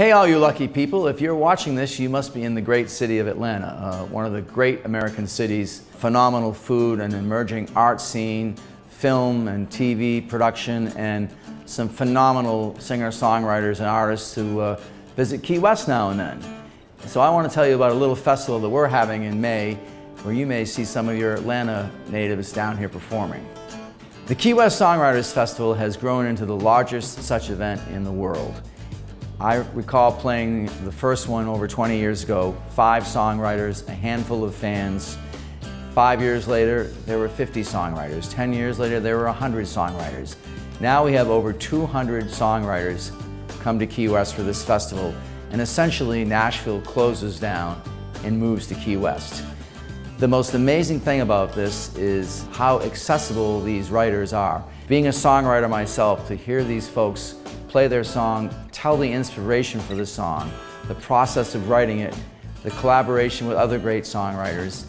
Hey, all you lucky people, if you're watching this, you must be in the great city of Atlanta, uh, one of the great American cities. Phenomenal food, and emerging art scene, film and TV production, and some phenomenal singer-songwriters and artists who uh, visit Key West now and then. So I want to tell you about a little festival that we're having in May, where you may see some of your Atlanta natives down here performing. The Key West Songwriters Festival has grown into the largest such event in the world. I recall playing the first one over 20 years ago, five songwriters, a handful of fans. Five years later, there were 50 songwriters. 10 years later, there were 100 songwriters. Now we have over 200 songwriters come to Key West for this festival, and essentially Nashville closes down and moves to Key West. The most amazing thing about this is how accessible these writers are. Being a songwriter myself, to hear these folks play their song, tell the inspiration for the song, the process of writing it, the collaboration with other great songwriters.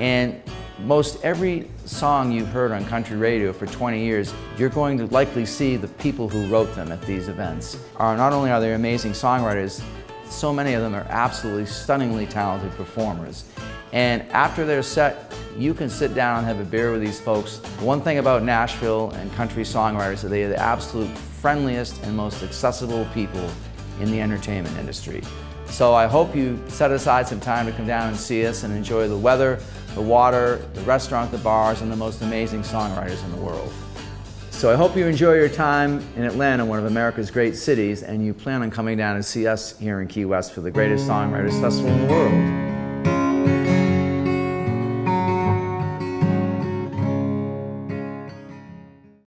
And most every song you've heard on country radio for 20 years, you're going to likely see the people who wrote them at these events. Are Not only are they amazing songwriters, so many of them are absolutely stunningly talented performers. And after they're set, you can sit down and have a beer with these folks. One thing about Nashville and country songwriters is they are the absolute friendliest and most accessible people in the entertainment industry. So I hope you set aside some time to come down and see us and enjoy the weather, the water, the restaurant, the bars, and the most amazing songwriters in the world. So I hope you enjoy your time in Atlanta, one of America's great cities, and you plan on coming down and see us here in Key West for the greatest songwriters festival in the world.